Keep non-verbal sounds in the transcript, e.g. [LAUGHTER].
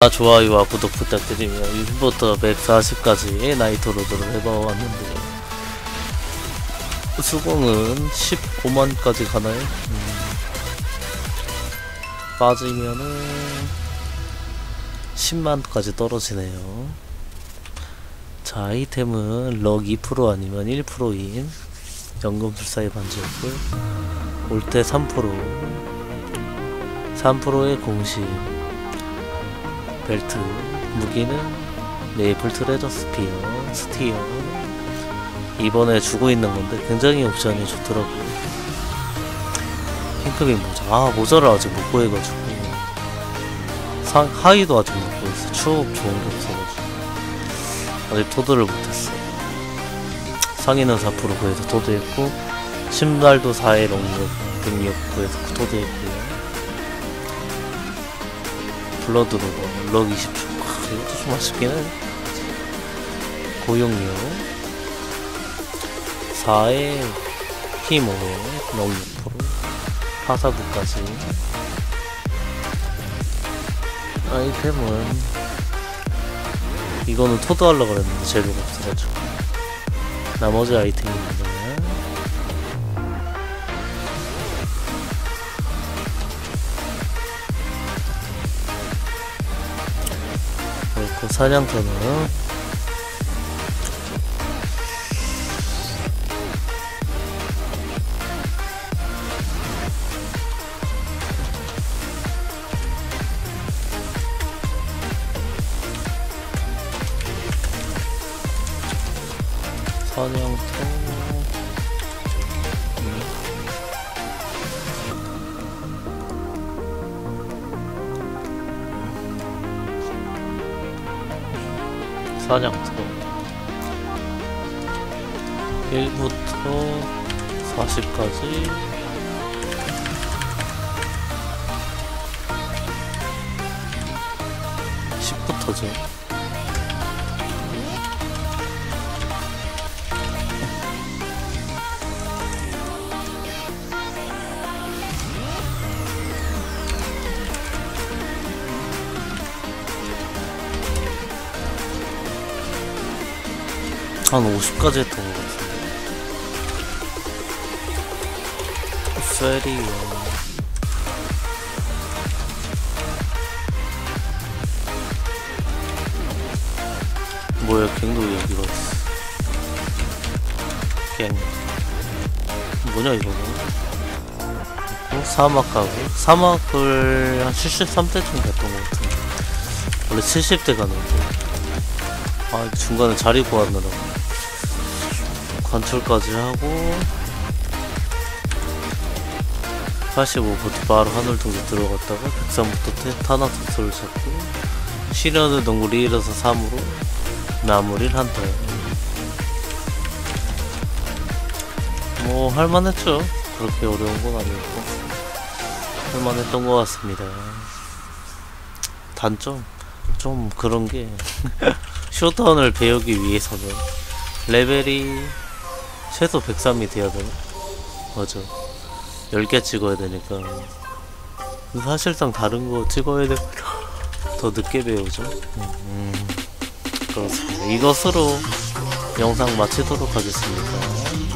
아, 좋아요와 구독 부탁드리며 1부터 140까지 나이트 로드를 해봐왔는데 수공은 15만까지 가나요? 음. 빠지면은 10만까지 떨어지네요. 자 아이템은 럭 2% 아니면 1%인 연금술사의 반지였고요. 올때3% 3%의 공식 벨트 무기는 메이플 트레저 스피어 스티어. 이번에 주고 있는 건데 굉장히 옵션이 좋더라고요. 핑크빈 모자. 아 모자를 아직 못 구해가지고. 상 하의도 아직 못 구했어 추억 좋은 게 없어가지고. 아직 도도를 못했어 상의는 4% 구해서 도도했고 신발도 4에 롱력 능력 구해서 도도했고요 블러드 로버 럭 20초 크, 이것도 좀 아쉽긴 해 고용료. 4에 힘 5에 럭 6% 파사구까지. 아이템은 이거는 토드하려고 그랬는데 재료가 없어가지고. 나머지 아이템입니다 그리고 사냥터는 사냥터 사냥터. 1부터 40까지. 십부터죠 한 50까지 했던 것 같은데 페리온 뭐야 갱도 왜 여기가 있어? 갱. 뭐냐 이거는 어? 사막 가고? 사막을 한 73대쯤 갔던 것 같은데. 원래 70대 가는데 아 중간에 자리 구하느라고 관철까지 하고 85부터 바로 하늘동기 들어갔다가 103부터 타나토스를 잡고 시련의 동굴 1에서 3으로 마무리를 한다 뭐 할만했죠. 그렇게 어려운 건 아니었고 할만했던 것 같습니다. 단점 좀 그런 게 [LAUGHS] 쇼다운을 배우기 위해서는 레벨이 최소 103이 돼야 되나? 맞아. 10개 찍어야 되니까. 사실상 다른 거 찍어야 되면 더 늦게 배우죠. 음, 그렇습니다. 이것으로 영상 마치도록 하겠습니다